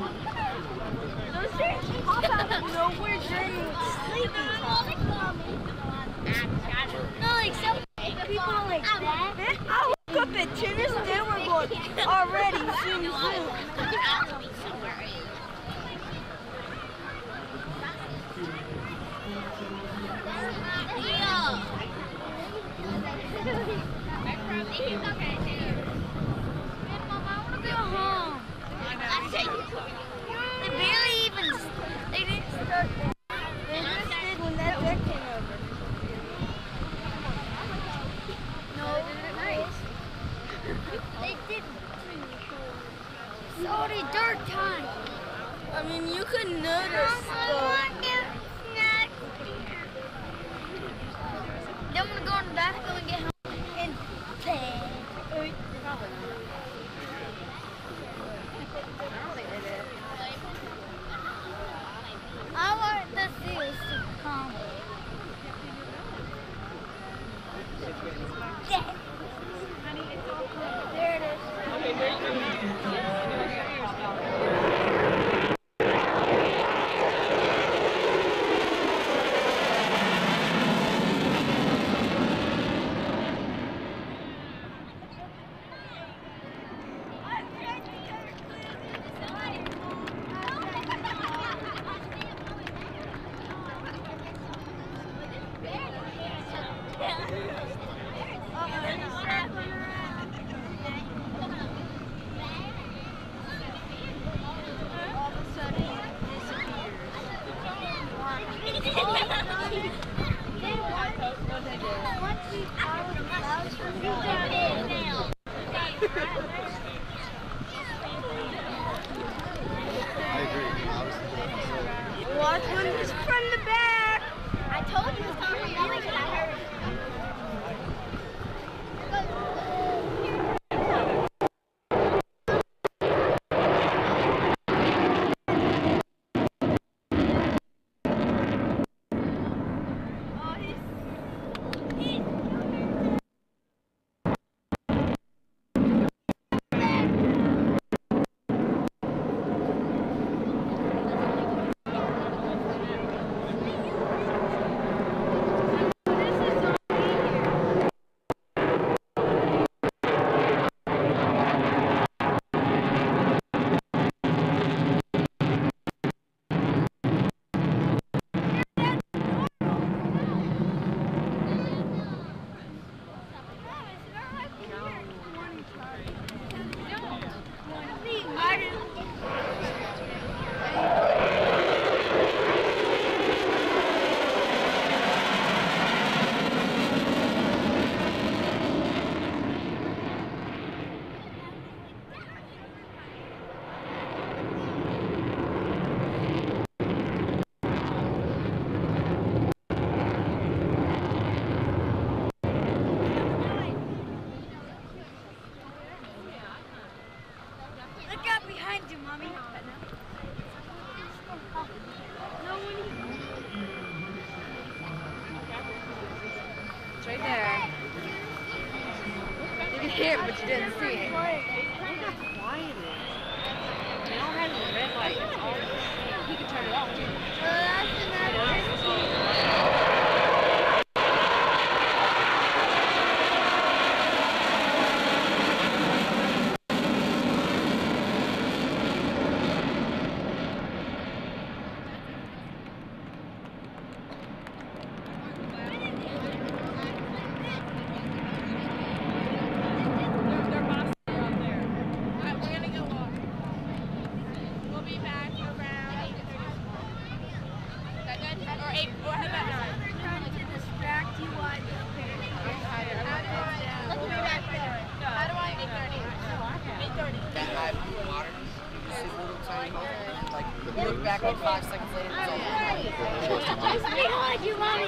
Those nowhere during sleeping time. No, like some people are like that. I woke up at they were already zoom. Okay. it's already dark time. I mean, you can notice Mom, the... I want to go in the bathroom and get home. It's right there. You can hear it, but you didn't see it. They a red light. He can turn it off, too. You look back like five seconds later, it's all Just you want